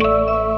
Música